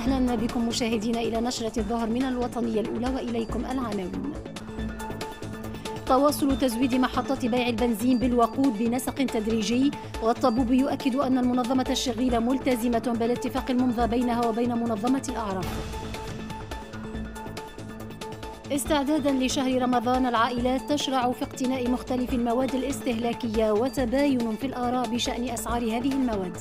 أهلا بكم مشاهدينا إلى نشرة الظهر من الوطنية الأولى وإليكم العناوين تواصل تزويد محطات بيع البنزين بالوقود بنسق تدريجي. والطبوب يؤكد أن المنظمة الشغيلة ملتزمة بالاتفاق الممضى بينها وبين منظمة الأعراف. استعدادا لشهر رمضان العائلات تشرع في اقتناء مختلف المواد الاستهلاكية وتباين في الآراء بشأن أسعار هذه المواد.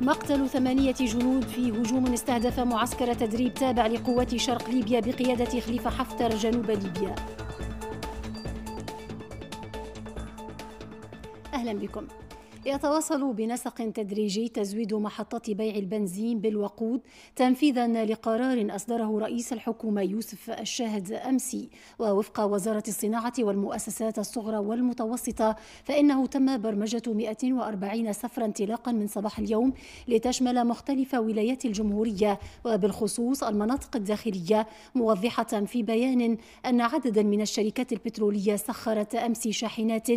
مقتل ثمانية جنود في هجوم استهدف معسكر تدريب تابع لقوات شرق ليبيا بقيادة خليفة حفتر جنوب ليبيا. أهلا بكم. يتواصل بنسق تدريجي تزويد محطات بيع البنزين بالوقود تنفيذا لقرار أصدره رئيس الحكومة يوسف الشاهد أمسي. ووفق وزارة الصناعة والمؤسسات الصغرى والمتوسطة فإنه تم برمجة 140 سفرا انطلاقا من صباح اليوم لتشمل مختلف ولايات الجمهورية وبالخصوص المناطق الداخلية موضحة في بيان أن عددا من الشركات البترولية سخرت أمس شاحنات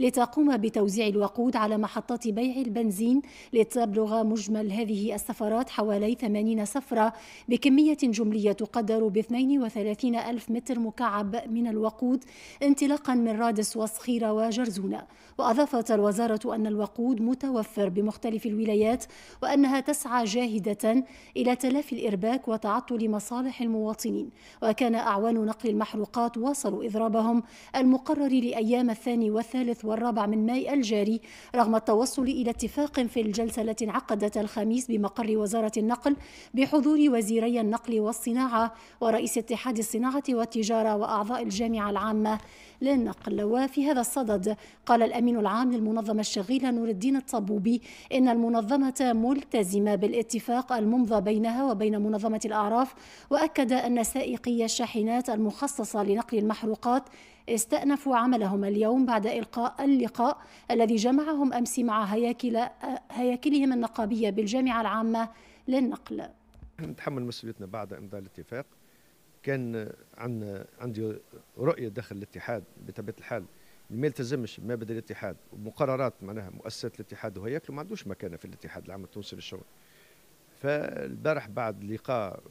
لتقوم بتوزيع الوقود على محطات محطات بيع البنزين لتبلغ مجمل هذه السفرات حوالي 80 سفرة بكمية جملية تقدر ب 32 ألف متر مكعب من الوقود انطلاقا من رادس وصخيرة وجرزونة. وأضافت الوزارة أن الوقود متوفر بمختلف الولايات وأنها تسعى جاهدة إلى تلافي الإرباك وتعطل مصالح المواطنين. وكان أعوان نقل المحروقات واصلوا إضرابهم المقرر لأيام الثاني والثالث والرابع من ماي الجاري رغم التوصل إلى اتفاق في الجلسة التي انعقدت الخميس بمقر وزارة النقل بحضور وزيري النقل والصناعة ورئيس اتحاد الصناعة والتجارة وأعضاء الجامعة العامة. للنقل وفي هذا الصدد قال الأمين العام للمنظمة الشغيلة نور الدين الطبوبي إن المنظمة ملتزمة بالاتفاق الممضى بينها وبين منظمة الأعراف وأكد أن سائقي الشاحنات المخصصة لنقل المحروقات استأنفوا عملهم اليوم بعد إلقاء اللقاء الذي جمعهم أمس مع هياكل هياكلهم النقابية بالجامعة العامة للنقل. نتحمل مسؤوليتنا بعد إمضاء الاتفاق. كان عندي رؤية داخل الاتحاد بطبيعة الحال. ما يلتزمش بمبادئ الاتحاد ومقررات معناها مؤسسات الاتحاد وهياكله ما عندوش مكانة في الاتحاد العام التونسي للشغل فالبارح بعد لقاء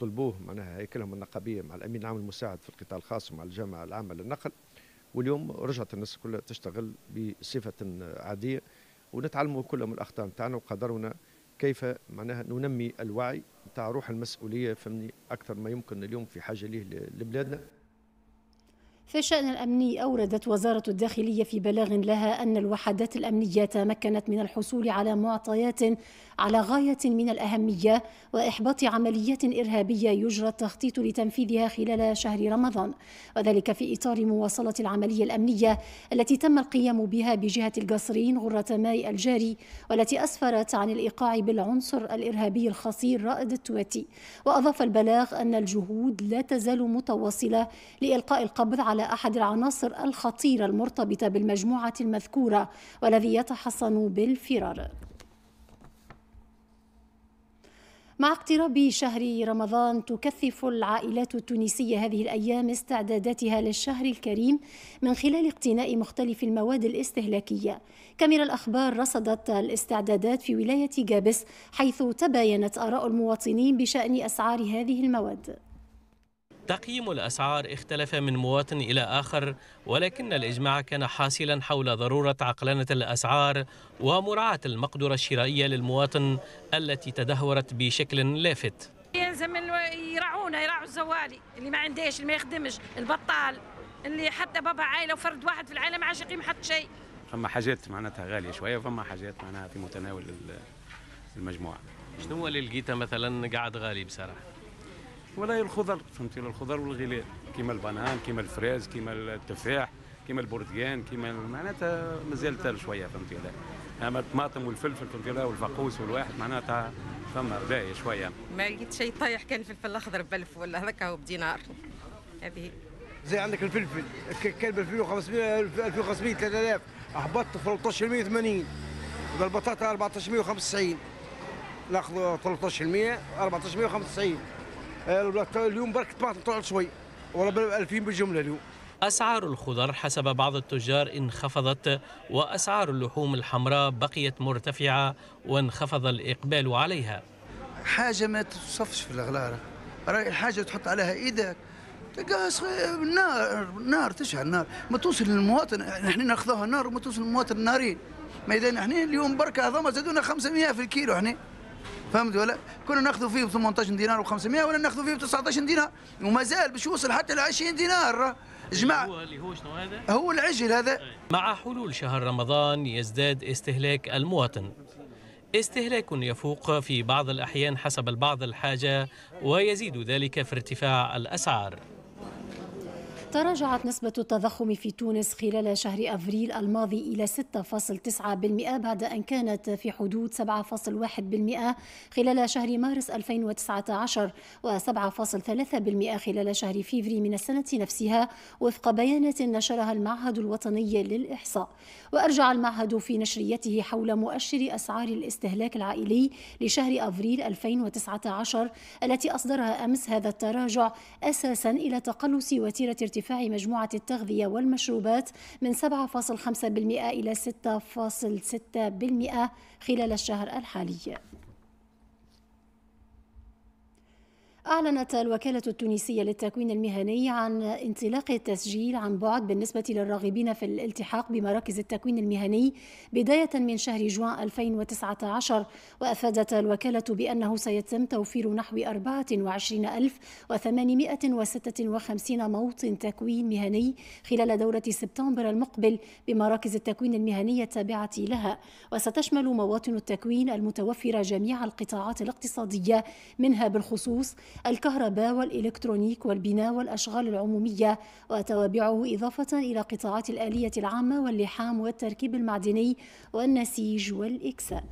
طلبوه معناها هيكلهم النقابية مع الأمين العام المساعد في القطاع الخاص ومع الجامعة العامة للنقل واليوم رجعت الناس كلها تشتغل بصفة عادية ونتعلموا كلهم الاخطاء نتاعنا وقدرنا كيف معناها ننمي الوعي نتاع روح المسؤولية فهمني أكثر ما يمكن اليوم في حاجة ليه لبلادنا. في الشأن الأمني أوردت وزارة الداخلية في بلاغ لها أن الوحدات الأمنية تمكنت من الحصول على معطيات على غاية من الأهمية وإحباط عمليات إرهابية يجرى التخطيط لتنفيذها خلال شهر رمضان. وذلك في إطار مواصلة العملية الأمنية التي تم القيام بها بجهة القصرين غرة ماي الجاري والتي أسفرت عن الإيقاع بالعنصر الإرهابي الخطير رائد التواتي. وأضاف البلاغ أن الجهود لا تزال متواصلة لإلقاء القبض على أحد العناصر الخطيرة المرتبطة بالمجموعة المذكورة والذي يتحصن بالفرار. مع اقتراب شهر رمضان تكثف العائلات التونسية هذه الأيام استعداداتها للشهر الكريم من خلال اقتناء مختلف المواد الاستهلاكية. كاميرا الأخبار رصدت الاستعدادات في ولاية جابس حيث تباينت آراء المواطنين بشأن أسعار هذه المواد. تقييم الأسعار اختلف من مواطن إلى آخر ولكن الإجماع كان حاصلا حول ضرورة عقلنة الأسعار ومراعاة المقدرة الشرائية للمواطن التي تدهورت بشكل لافت. يلزم يرعونا يرعوا الزوالي اللي ما عندهش اللي ما يخدمش البطال اللي حتى بابا عائلة وفرد واحد في العائله ما عادش يقيم حتى شيء. فما حاجات معناتها غالية شوية وفما حاجات معناها في متناول المجموعة. شنو اللي لقيته مثلا قاعد غالي بصراحه والله الخضر. فهمتي؟ الخضر والغلال كيما البنان كيما الفراز كيما التفاح كيما البرتقال كيما معناتها مازال تال شوية فهمتي؟ لا. أما الطماطم والفلفل فهمتي؟ لا والفقوس والواحد معناتها فما باهي شوية. ما لقيت شيء طايح كان الفلفل الأخضر بألف ولا هذاك هو بدينار هذه. زي عندك الفلفل. كان ب 2500 2500 3000 احبطت 1380 البطاطا 1495 ناخذ 1300 1495 اليوم برك الطماطم طلعت شوي. والله ب 2000 بالجمله اليوم. أسعار الخضر حسب بعض التجار انخفضت وأسعار اللحوم الحمراء بقيت مرتفعة وانخفض الإقبال عليها. حاجة ما توصفش في الغلارة راي الحاجة تحط عليها إيدك تلقاها نار نار تشعل نار ما توصل للمواطن إحنا ناخذوها نار وما توصل للمواطن نارين. ما إذا إحنا اليوم بركة هذوما زادونا 500 في الكيلو إحنا. فهمت ولا كنا ناخذوا فيه ب 18 دينار و500 ولا ناخذوا فيه ب 19 دينار. وما زال باش يوصل حتى ل 20 دينار. جماعة هو اللي هو شنو هذا؟ هو العجل هذا. مع حلول شهر رمضان يزداد استهلاك المواطن. استهلاك يفوق في بعض الأحيان حسب البعض الحاجة ويزيد ذلك في ارتفاع الأسعار. تراجعت نسبة التضخم في تونس خلال شهر أفريل الماضي إلى 6.9% بعد أن كانت في حدود 7.1% خلال شهر مارس 2019 و7.3% خلال شهر فيفري من السنة نفسها وفق بيانات نشرها المعهد الوطني للإحصاء. وأرجع المعهد في نشريته حول مؤشر أسعار الاستهلاك العائلي لشهر أفريل 2019 التي أصدرها أمس هذا التراجع أساسا إلى تقلص وتيرة ارتفاع مجموعة التغذية والمشروبات من 7.5% إلى 6.6% خلال الشهر الحالي. أعلنت الوكالة التونسية للتكوين المهني عن انطلاق التسجيل عن بعد بالنسبة للراغبين في الالتحاق بمراكز التكوين المهني بداية من شهر جوان 2019 وأفادت الوكالة بأنه سيتم توفير نحو 24856 موطن تكوين مهني خلال دورة سبتمبر المقبل بمراكز التكوين المهني التابعة لها. وستشمل مواطن التكوين المتوفرة جميع القطاعات الاقتصادية منها بالخصوص الكهرباء والإلكترونيك والبناء والأشغال العمومية وتوابعه إضافة إلى قطاعات الآلية العامة واللحام والتركيب المعدني والنسيج والإكساء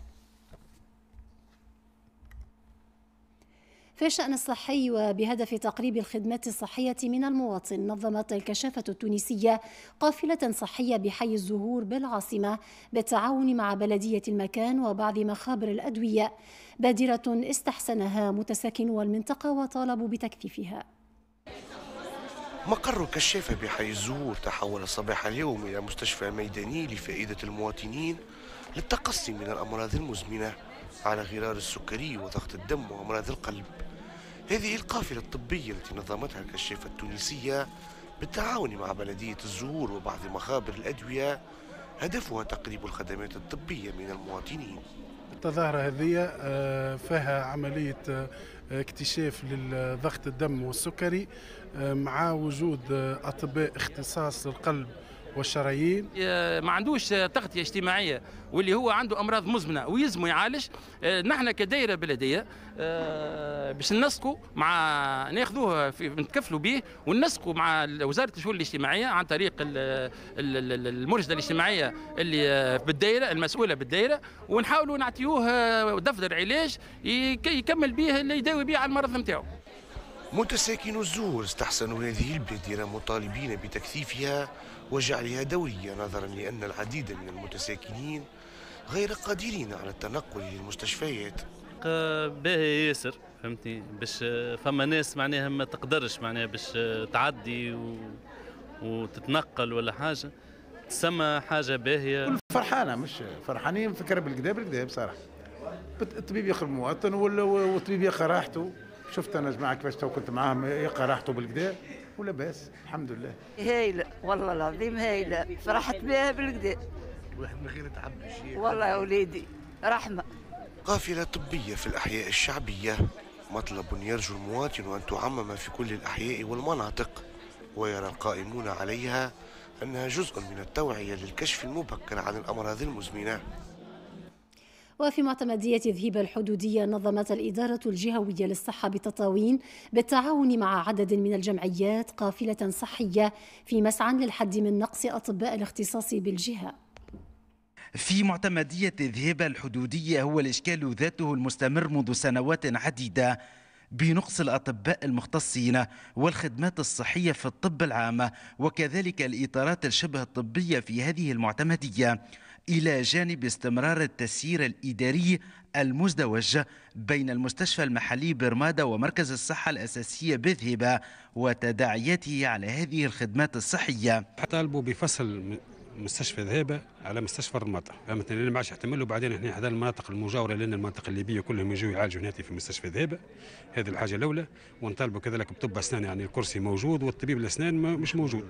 في الشأن الصحي وبهدف تقريب الخدمات الصحية من المواطن نظمت الكشافة التونسية قافلة صحية بحي الزهور بالعاصمة بالتعاون مع بلدية المكان وبعض مخابر الأدوية. بادرة استحسنها متساكنو المنطقة وطالبوا بتكثيفها. مقر الكشافة بحي الزهور تحول صباح اليوم إلى مستشفى ميداني لفائدة المواطنين للتقصي من الأمراض المزمنة على غرار السكري وضغط الدم وأمراض القلب. هذه القافلة الطبية التي نظمتها الكشافة التونسية بالتعاون مع بلدية الزهور وبعض مخابر الأدوية. هدفها تقريب الخدمات الطبية من المواطنين. التظاهرة هذه آه، فيها عملية آه، اكتشاف للضغط الدم والسكري آه، مع وجود أطباء اختصاص القلب والشرايين؟ ما عندوش تغطية اجتماعية واللي هو عنده أمراض مزمنة ويلزمه يعالج آه، نحن كدائره بلدية آه، باش ننسقوا مع ناخذوه نتكفلوا به وننسقوا مع وزارة الشؤون الاجتماعية عن طريق المرشدة الاجتماعية اللي بالدائره المسؤولة بالدائره ونحاولوا نعطيوه دفتر علاج يكمل به اللي يداوي به على المرض نتاعو. متساكن الزهور استحسنوا هذه البادرة مطالبين بتكثيفها وجعلها دورية نظرا لأن العديد من المتساكنين غير قادرين على التنقل للمستشفيات. باهي ياسر فهمتني؟ باش فما ناس معناها ما تقدرش معناها باش تعدي و... وتتنقل ولا حاجة. تسمى حاجة باهية. فرحانة مش فرحانين فكرة بالكدا بالكدا بصراحه الطبيب ياخذ المواطن والطبيب ياخذ راحته. شفت أنا جماعة كيفاش تو كنت معاهم يقرأ راحته بالكدا ولا باس الحمد لله. هايلة والله العظيم هايلة. فرحت بها بالكدا الواحد من غير تعب والله يا وليدي رحمة. قافلة طبية في الأحياء الشعبية. مطلب يرجو المواطن أن تعمم في كل الأحياء والمناطق ويرى القائمون عليها أنها جزء من التوعية للكشف المبكر عن الأمراض المزمنة. وفي معتمدية ذهيب الحدودية نظمت الإدارة الجهوية للصحة بتطاوين بالتعاون مع عدد من الجمعيات قافلة صحية في مسعى للحد من نقص أطباء الاختصاص بالجهة. في معتمدية ذهيب الحدودية هو الإشكال ذاته المستمر منذ سنوات عديدة بنقص الأطباء المختصين والخدمات الصحية في الطب العام وكذلك الإطارات الشبه الطبية في هذه المعتمدية. إلى جانب استمرار التسيير الإداري المزدوج بين المستشفى المحلي برمادة ومركز الصحة الأساسية بذهبة وتداعياته على هذه الخدمات الصحية. طالبوا بفصل مستشفى ذهبة على مستشفى الرماطة فهمت اللي ما عادش يحتملوا بعدين إحنا هذا المناطق المجاورة لأن المناطق الليبية كلهم يجوا يعالجوا هنا في مستشفى ذهبة هذه الحاجة الأولى. ونطالبوا كذلك بطب أسنان يعني الكرسي موجود والطبيب الأسنان مش موجود.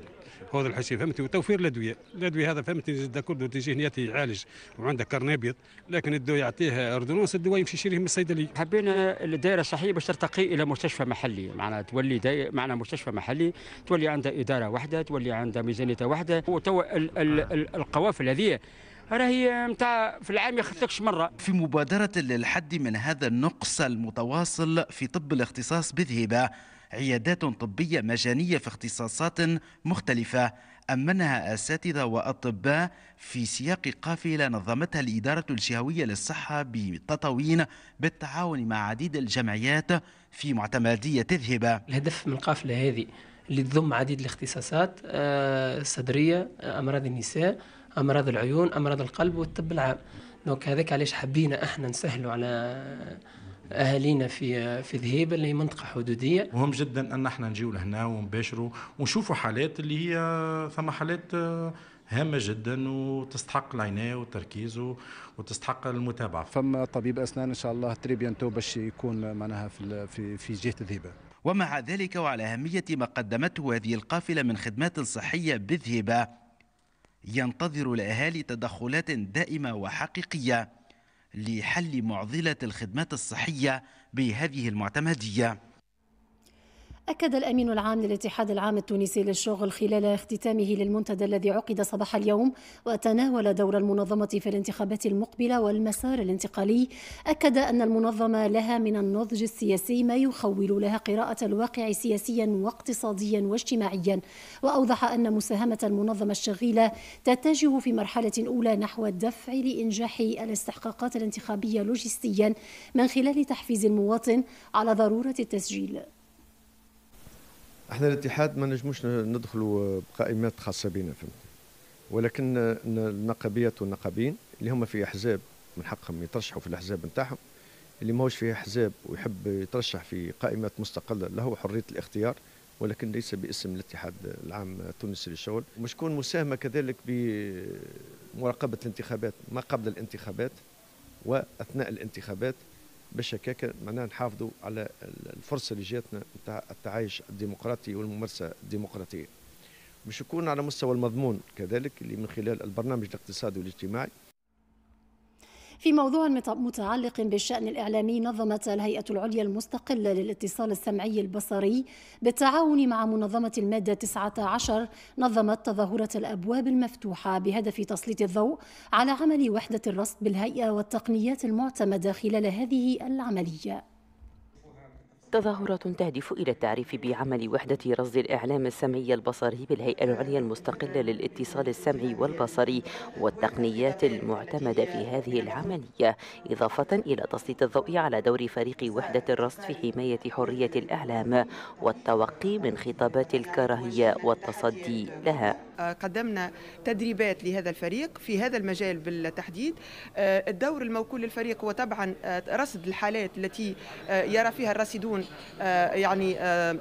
هذا الحكي فهمتي وتوفير الأدوية. الأدوية هذا فهمتي كل تيجي هنا يعالج وعنده كرن أبيض لكن الدواء يعطيه أردونوس الدواء يمشي يشريه من الصيدلية. حبينا الدائرة الصحية باش ترتقي إلى مستشفى محلي. معناها تولي داي... معنا مستشفى محلي تولي عندها إدارة واحدة تولي عندها ميزانية واحدة. وتو ال... ال... القوافل هذه راهي نتاع في العام يخطكش مرة. في مبادرة للحد من هذا النقص المتواصل في طب الاختصاص بذهبة عيادات طبية مجانية في اختصاصات مختلفة. أمنها أساتذة وأطباء في سياق قافلة نظمتها الإدارة الشهوية للصحة بتطاوين بالتعاون مع عديد الجمعيات في معتمدية ذهبة الهدف من القافلة هذه اللي تضم عديد الاختصاصات الصدرية آه، أمراض النساء أمراض العيون أمراض القلب والطب العام. دونك هذاك علاش حبينا إحنا نسهلوا على أهالينا في في ذهيبه اللي هي منطقة حدودية؟ مهم جدا أن إحنا نجيو لهنا ونباشروا ونشوفوا حالات اللي هي ثم حالات هامة جدا وتستحق العناية والتركيز وتستحق المتابعة. فما طبيب أسنان إن شاء الله تري بيانتو باش يكون معناها في في في جهة ذهيبة ومع ذلك وعلى أهمية ما قدمته هذه القافلة من خدمات صحية بذهبة ينتظر الأهالي تدخلات دائمة وحقيقية لحل معضلة الخدمات الصحية بهذه المعتمدية. أكد الأمين العام للاتحاد العام التونسي للشغل خلال اختتامه للمنتدى الذي عقد صباح اليوم وتناول دور المنظمة في الانتخابات المقبلة والمسار الانتقالي. أكد أن المنظمة لها من النضج السياسي ما يخول لها قراءة الواقع سياسيا واقتصاديا واجتماعيا. وأوضح أن مساهمة المنظمة الشغيلة تتجه في مرحلة أولى نحو الدفع لإنجاح الاستحقاقات الانتخابية لوجستيا من خلال تحفيز المواطن على ضرورة التسجيل. إحنا الاتحاد ما نجموش ندخلوا بقائمات خاصة بنا فهمت؟ ولكن النقابيات والنقابين اللي هم في أحزاب من حقهم يترشحوا في الأحزاب نتاعهم اللي ماهوش في أحزاب ويحب يترشح في قائمات مستقلة له حرية الاختيار ولكن ليس باسم الاتحاد العام التونسي للشغل. وشكون مساهمة كذلك بمراقبة الانتخابات ما قبل الانتخابات وأثناء الانتخابات باش هكاك معناها نحافظوا على الفرصة اللي جاتنا نتاع التعايش الديمقراطي والممارسة الديمقراطية. باش يكون على مستوى المضمون كذلك اللي من خلال البرنامج الاقتصادي والاجتماعي في موضوع متعلق بالشأن الإعلامي نظمت الهيئة العليا المستقلة للاتصال السمعي البصري بالتعاون مع منظمة المادة 19 نظمت تظاهرة الأبواب المفتوحة بهدف تسليط الضوء على عمل وحدة الرصد بالهيئة والتقنيات المعتمدة خلال هذه العملية. تظاهرة تهدف إلى التعريف بعمل وحدة رصد الإعلام السمعي البصري بالهيئة العليا المستقلة للاتصال السمعي والبصري والتقنيات المعتمدة في هذه العملية إضافة إلى تسليط الضوء على دور فريق وحدة الرصد في حماية حرية الإعلام والتوقي من خطابات الكراهية والتصدي لها. قدمنا تدريبات لهذا الفريق في هذا المجال بالتحديد. الدور الموكول للفريق هو طبعا رصد الحالات التي يرى فيها الراصدون يعني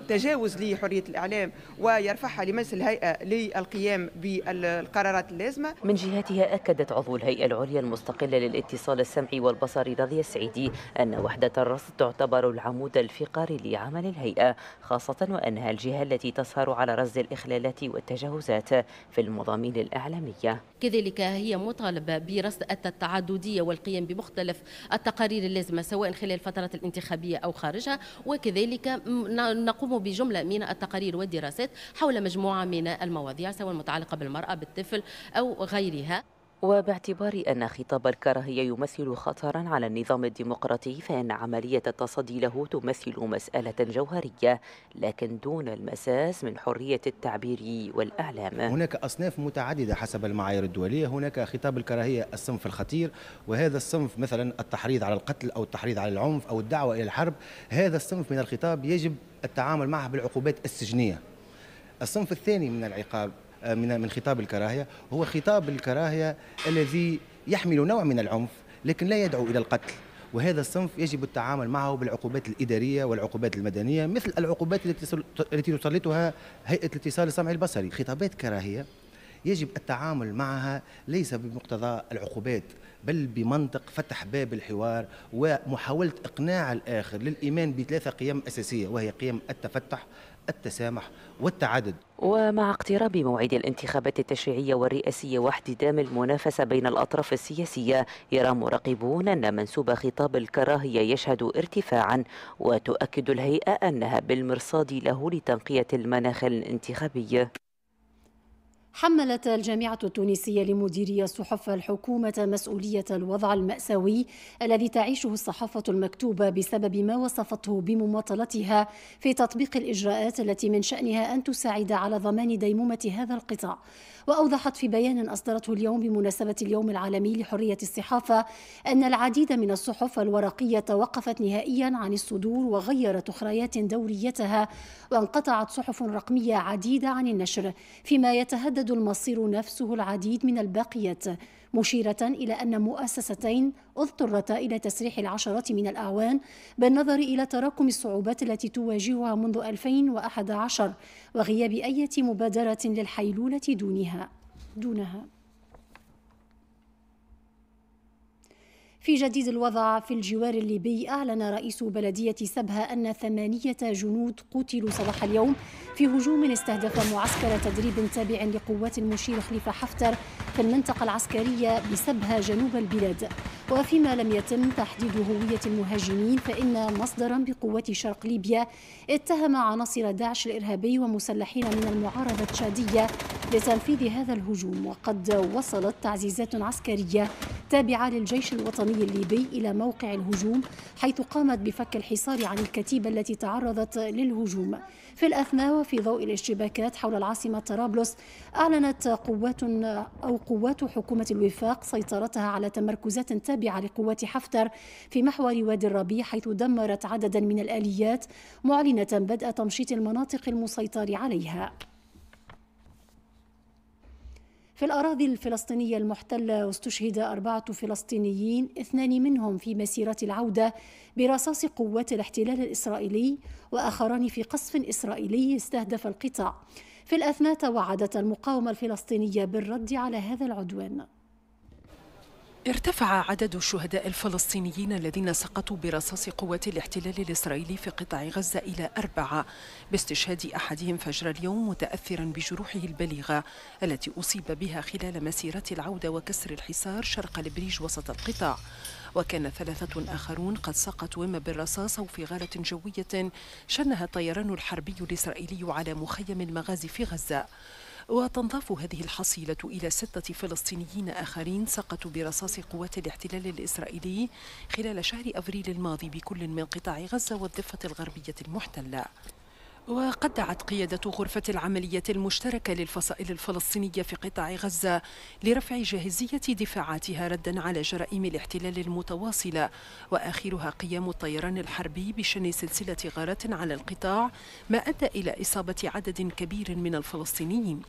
تجاوز لحرية الإعلام ويرفعها لمجلس الهيئة للقيام بالقرارات اللازمة. من جهتها أكدت عضو الهيئة العليا المستقلة للاتصال السمعي والبصري رضي السعيدي أن وحدة الرصد تعتبر العمود الفقري لعمل الهيئة خاصة وأنها الجهة التي تسهر على رصد الإخلالات والتجاوزات. في المضامين الإعلامية. كذلك هي مطالبة برصد التعددية والقيام بمختلف التقارير اللازمة سواء خلال الفترات الانتخابية أو خارجها وكذلك نقوم بجملة من التقارير والدراسات حول مجموعة من المواضيع سواء المتعلقة بالمرأة بالطفل أو غيرها. وباعتبار أن خطاب الكراهية يمثل خطرا على النظام الديمقراطي فإن عملية التصدي له تمثل مسألة جوهرية لكن دون المساس من حرية التعبير والإعلام. هناك أصناف متعددة حسب المعايير الدولية. هناك خطاب الكراهية الصنف الخطير وهذا الصنف مثلا التحريض على القتل أو التحريض على العنف أو الدعوة إلى الحرب. هذا الصنف من الخطاب يجب التعامل معه بالعقوبات السجنية. الصنف الثاني من العقاب من من خطاب الكراهية هو خطاب الكراهية الذي يحمل نوع من العنف لكن لا يدعو إلى القتل. وهذا الصنف يجب التعامل معه بالعقوبات الإدارية والعقوبات المدنية مثل العقوبات التي تسلطها هيئة الاتصال السمعي البصري. خطابات كراهية يجب التعامل معها ليس بمقتضى العقوبات بل بمنطق فتح باب الحوار ومحاولة إقناع الآخر للإيمان بثلاثة قيم أساسية وهي قيم التفتح التسامح والتعدد. ومع اقتراب موعد الانتخابات التشريعية والرئاسية واحتدام المنافسة بين الأطراف السياسية يرى مراقبون أن منسوب خطاب الكراهية يشهد ارتفاعا وتؤكد الهيئة أنها بالمرصاد له لتنقية المناخ الانتخابي. حملت الجامعة التونسية لمديري الصحف الحكومة مسؤولية الوضع المأساوي الذي تعيشه الصحافة المكتوبة بسبب ما وصفته بمماطلتها في تطبيق الإجراءات التي من شأنها أن تساعد على ضمان ديمومة هذا القطاع. وأوضحت في بيان أصدرته اليوم بمناسبة اليوم العالمي لحرية الصحافة أن العديد من الصحف الورقية توقفت نهائيا عن الصدور وغيرت أخريات دوريتها وانقطعت صحف رقمية عديدة عن النشر فيما يتهدد المصير نفسه العديد من الباقيات مشيرة إلى أن مؤسستين اضطرتا إلى تسريح العشرات من الأعوان بالنظر إلى تراكم الصعوبات التي تواجهها منذ 2011 وغياب أي مبادرة للحيلولة دونها. دونها. في جديد الوضع في الجوار الليبي. أعلن رئيس بلدية سبها أن ثمانية جنود قتلوا صباح اليوم في هجوم استهدف معسكر تدريب تابع لقوات المشير خليفة حفتر في المنطقة العسكرية بسبها جنوب البلاد. وفيما لم يتم تحديد هوية المهاجمين فإن مصدرا بقوات شرق ليبيا اتهم عناصر داعش الإرهابي ومسلحين من المعارضة التشادية لتنفيذ هذا الهجوم. وقد وصلت تعزيزات عسكرية تابعة للجيش الوطني الليبي إلى موقع الهجوم حيث قامت بفك الحصار عن الكتيبة التي تعرضت للهجوم. في الأثناء وفي ضوء الاشتباكات حول العاصمة طرابلس أعلنت قوات أو قوات حكومة الوفاق سيطرتها على تمركزات تابعة لقوات حفتر في محور وادي الربيع حيث دمرت عددا من الآليات معلنة بدء تمشيط المناطق المسيطر عليها. في الأراضي الفلسطينية المحتلة استشهد أربعة فلسطينيين اثنان منهم في مسيرة العودة برصاص قوات الاحتلال الإسرائيلي وآخران في قصف إسرائيلي استهدف القطاع. في الأثناء توعدت المقاومة الفلسطينية بالرد على هذا العدوان. ارتفع عدد الشهداء الفلسطينيين الذين سقطوا برصاص قوات الاحتلال الإسرائيلي في قطاع غزة إلى أربعة باستشهاد أحدهم فجر اليوم متأثرا بجروحه البليغة التي أصيب بها خلال مسيرة العودة وكسر الحصار شرق البريج وسط القطاع. وكان ثلاثة آخرون قد سقطوا إما بالرصاص أو في غارة جوية شنها الطيران الحربي الإسرائيلي على مخيم المغازي في غزة. وتنضاف هذه الحصيلة إلى ستة فلسطينيين آخرين سقطوا برصاص قوات الاحتلال الإسرائيلي خلال شهر أفريل الماضي بكل من قطاع غزة والضفة الغربية المحتلة. وقد دعت قيادة غرفة العملية المشتركة للفصائل الفلسطينية في قطاع غزة لرفع جاهزية دفاعاتها ردا على جرائم الاحتلال المتواصلة. وآخرها قيام الطيران الحربي بشن سلسلة غارات على القطاع ما أدى إلى إصابة عدد كبير من الفلسطينيين.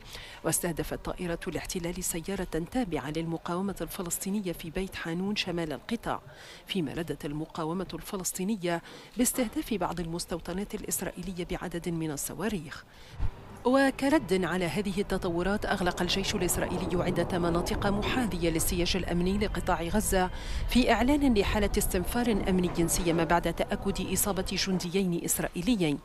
واستهدفت طائرة الاحتلال سيارة تابعة للمقاومة الفلسطينية في بيت حانون شمال القطاع. فيما ردت المقاومة الفلسطينية باستهداف بعض المستوطنات الإسرائيلية بعدد من الصواريخ. وكرد على هذه التطورات أغلق الجيش الإسرائيلي عدة مناطق محاذية للسياج الأمني لقطاع غزة في إعلان لحالة استنفار أمني سيما بعد تأكد إصابة جنديين إسرائيليين.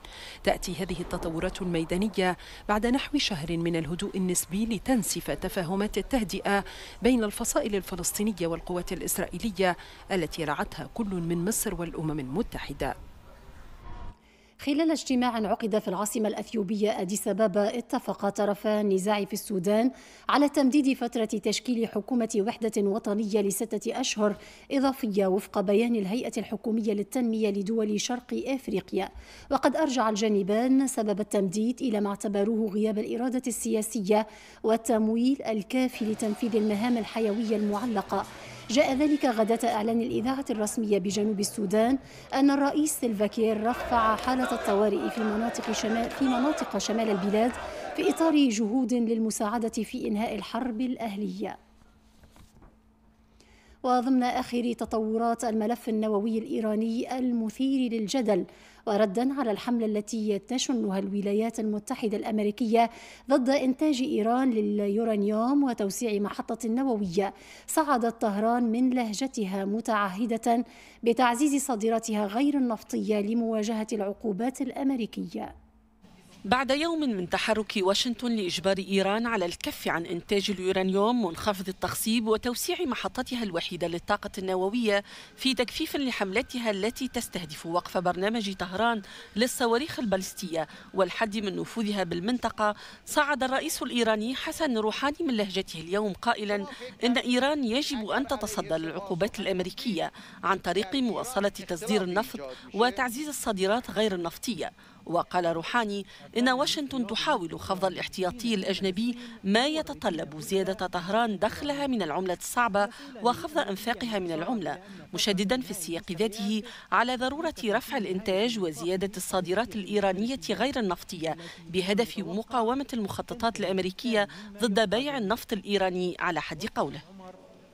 تأتي هذه التطورات الميدانية بعد نحو شهر من الهدوء النسبي لتنسف تفاهمات التهدئة بين الفصائل الفلسطينية والقوات الإسرائيلية التي رعتها كل من مصر والأمم المتحدة. خلال اجتماع عقد في العاصمة الأثيوبية أديس أبابا اتفق طرفا النزاع في السودان على تمديد فترة تشكيل حكومة وحدة وطنية لستة أشهر إضافية وفق بيان الهيئة الحكومية للتنمية لدول شرق أفريقيا. وقد أرجع الجانبان سبب التمديد إلى ما اعتبروه غياب الإرادة السياسية والتمويل الكافي لتنفيذ المهام الحيوية المعلقة. جاء ذلك غداة إعلان الإذاعة الرسمية بجنوب السودان أن الرئيس سيلفاكير رفع حالة الطوارئ في مناطق شمال في مناطق شمال البلاد في إطار جهود للمساعدة في إنهاء الحرب الأهلية. وضمن آخر تطورات الملف النووي الإيراني المثير للجدل وردا على الحملة التي تشنها الولايات المتحدة الأمريكية ضد إنتاج إيران لليورانيوم وتوسيع محطة نووية. صعدت طهران من لهجتها متعهدة بتعزيز صادراتها غير النفطية لمواجهة العقوبات الأمريكية. بعد يوم من تحرك واشنطن لإجبار إيران على الكف عن إنتاج اليورانيوم منخفض التخصيب وتوسيع محطتها الوحيدة للطاقة النووية في تكثيف لحملتها التي تستهدف وقف برنامج طهران للصواريخ البالستية والحد من نفوذها بالمنطقة. صعد الرئيس الإيراني حسن روحاني من لهجته اليوم قائلا إن إيران يجب أن تتصدى للعقوبات الأمريكية عن طريق مواصلة تصدير النفط وتعزيز الصادرات غير النفطية. وقال روحاني إن واشنطن تحاول خفض الاحتياطي الأجنبي ما يتطلب زيادة طهران دخلها من العملة الصعبة وخفض أنفاقها من العملة مشددا في السياق ذاته على ضرورة رفع الإنتاج وزيادة الصادرات الإيرانية غير النفطية بهدف مقاومة المخططات الأمريكية ضد بيع النفط الإيراني على حد قوله.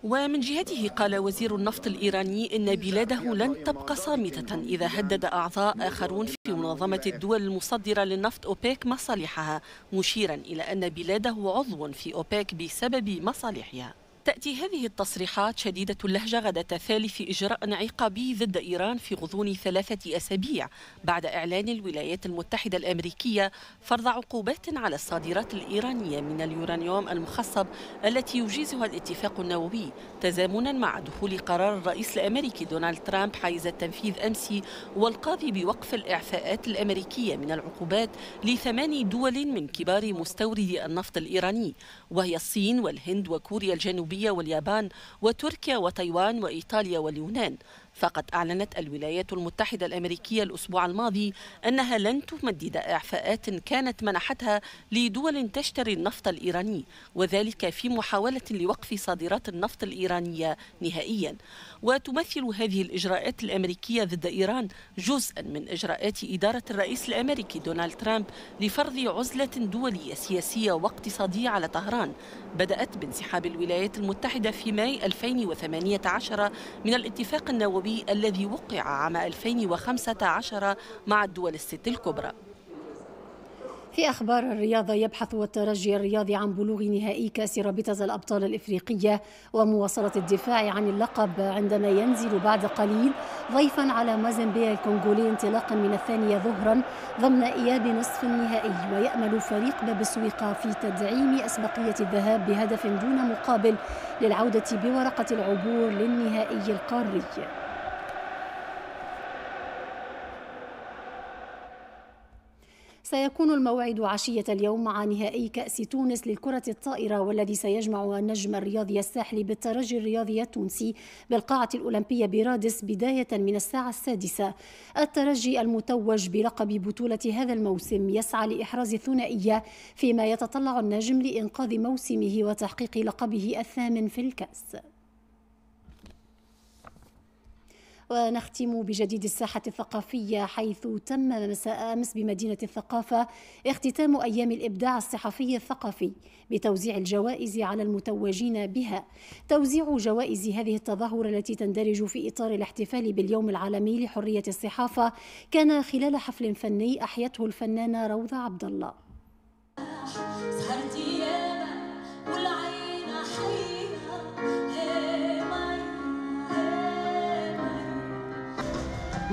ومن جهته قال وزير النفط الإيراني إن بلاده لن تبقى صامتة إذا هدد أعضاء آخرون في منظمة الدول المصدرة للنفط أوبيك مصالحها مشيرا إلى أن بلاده عضو في أوبيك بسبب مصالحها. تأتي هذه التصريحات شديدة اللهجة غداة ثالث إجراء عقابي ضد إيران في غضون ثلاثة أسابيع بعد إعلان الولايات المتحدة الأمريكية فرض عقوبات على الصادرات الإيرانية من اليورانيوم المخصب التي يجيزها الاتفاق النووي تزامنا مع دخول قرار الرئيس الأمريكي دونالد ترامب حيز التنفيذ أمس والقاضي بوقف الإعفاءات الأمريكية من العقوبات لثمان دول من كبار مستوردي النفط الإيراني وهي الصين والهند وكوريا الجنوبية الغربية واليابان وتركيا وتايوان وإيطاليا واليونان. فقد أعلنت الولايات المتحدة الأمريكية الأسبوع الماضي أنها لن تمدد إعفاءات كانت منحتها لدول تشتري النفط الإيراني وذلك في محاولة لوقف صادرات النفط الإيرانية نهائيا. وتمثل هذه الإجراءات الأمريكية ضد إيران جزءا من إجراءات إدارة الرئيس الأمريكي دونالد ترامب لفرض عزلة دولية سياسية واقتصادية على طهران بدأت بانسحاب الولايات المتحدة في ماي 2018 من الاتفاق النووي الذي وقع عام 2015 مع الدول الست الكبرى. في أخبار الرياضة يبحث الترجي الرياضي عن بلوغ نهائي كأس رابطة الأبطال الإفريقية ومواصلة الدفاع عن اللقب عندما ينزل بعد قليل ضيفا على مازنبيا الكونغولي انطلاقا من الثانية ظهرا ضمن إياب نصف النهائي ويأمل فريق باب السويقة في تدعيم أسبقية الذهاب بهدف دون مقابل للعودة بورقة العبور للنهائي القاري. سيكون الموعد عشية اليوم مع نهائي كأس تونس للكرة الطائرة والذي سيجمع النجم الرياضي الساحلي بالترجي الرياضي التونسي بالقاعة الأولمبية برادس بداية من الساعة السادسة. الترجي المتوج بلقب بطولة هذا الموسم يسعى لإحراز الثنائية فيما يتطلع النجم لإنقاذ موسمه وتحقيق لقبه الثامن في الكأس. ونختم بجديد الساحة الثقافية حيث تم مساء أمس بمدينة الثقافة اختتام أيام الإبداع الصحفي الثقافي بتوزيع الجوائز على المتوجين بها. توزيع جوائز هذه التظاهرة التي تندرج في إطار الاحتفال باليوم العالمي لحرية الصحافة كان خلال حفل فني أحيته الفنانة روضة عبد الله.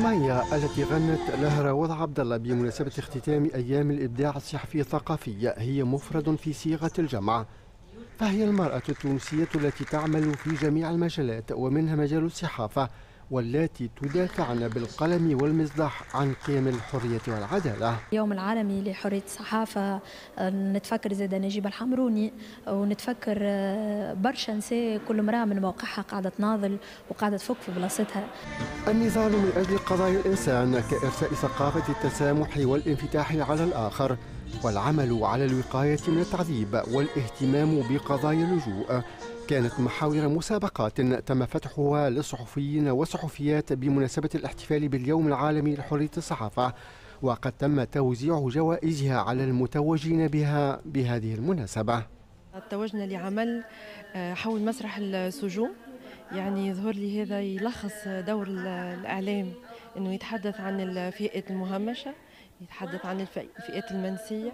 مايا التي غنت لها روض عبد الله بمناسبة اختتام أيام الإبداع الصحفي الثقافي هي مفرد في صيغة الجمع. فهي المرأة التونسية التي تعمل في جميع المجالات ومنها مجال الصحافة. والتي تدافعن بالقلم والمصداح عن قيم الحرية والعدالة. اليوم العالمي لحرية الصحافة نتفكر زاد نجيب الحمروني ونتفكر برشا نساء كل امرأة من موقعها قاعدة تناضل وقاعدة تفك في بلاصتها. النضال من أجل قضايا الإنسان كإرساء ثقافة التسامح والانفتاح على الآخر والعمل على الوقاية من التعذيب والاهتمام بقضايا اللجوء. كانت محاور مسابقات تم فتحها للصحفيين والصحفيات بمناسبة الاحتفال باليوم العالمي لحرية الصحافة وقد تم توزيع جوائزها على المتوجين بها بهذه المناسبة. توجنا لعمل آه، حول مسرح السجون. يعني يظهر لي هذا يلخص دور الإعلام أنه يتحدث عن الفئات المهمشة يتحدث عن الفئات المنسية.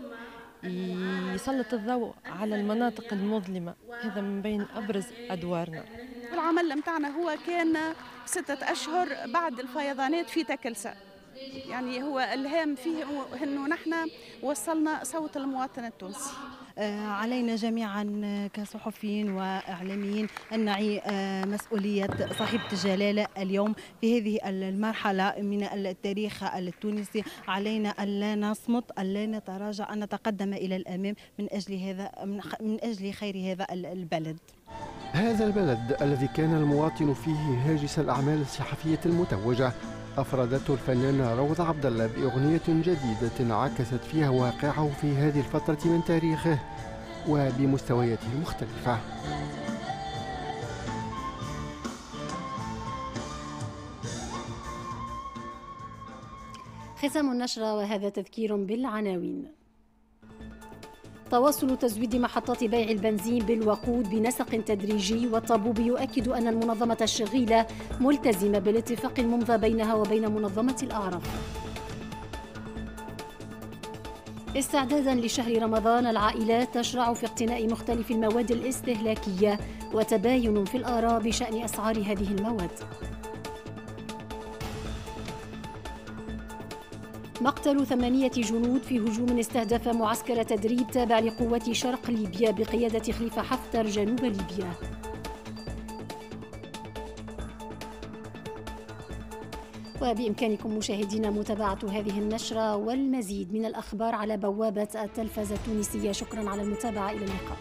يسلط الضوء على المناطق المظلمة هذا من بين أبرز أدوارنا. العمل متاعنا هو كان ستة أشهر بعد الفيضانات في تكلسة. يعني هو الهام فيه إنه نحن وصلنا صوت المواطن التونسي. علينا جميعا كصحفيين وإعلاميين أن نعي آه، مسؤولية صاحبه الجلاله اليوم في هذه المرحلة من التاريخ التونسي. علينا أن لا نصمت أن لا نتراجع أن نتقدم إلى الأمام من أجل هذا من أجل خير هذا البلد. هذا البلد الذي كان المواطن فيه هاجس الأعمال الصحفية المتوجة أفردته الفنانة روضة عبد الله بأغنية جديدة عكست فيها واقعه في هذه الفترة من تاريخه وبمستوياته المختلفة. ختام النشرة وهذا تذكير بالعناوين. تواصل تزويد محطات بيع البنزين بالوقود بنسق تدريجي والطبوب يؤكد أن المنظمة الشغيلة ملتزمة بالاتفاق الممضى بينها وبين منظمة الأعراف. استعدادا لشهر رمضان العائلات تشرع في اقتناء مختلف المواد الاستهلاكية وتباين في الآراء بشأن أسعار هذه المواد. مقتل ثمانية جنود في هجوم استهدف معسكر تدريب تابع لقوات شرق ليبيا بقيادة خليفة حفتر جنوب ليبيا. وبإمكانكم مشاهدينا متابعة هذه النشرة والمزيد من الأخبار على بوابة التلفزة التونسية. شكرا على المتابعة إلى اللقاء.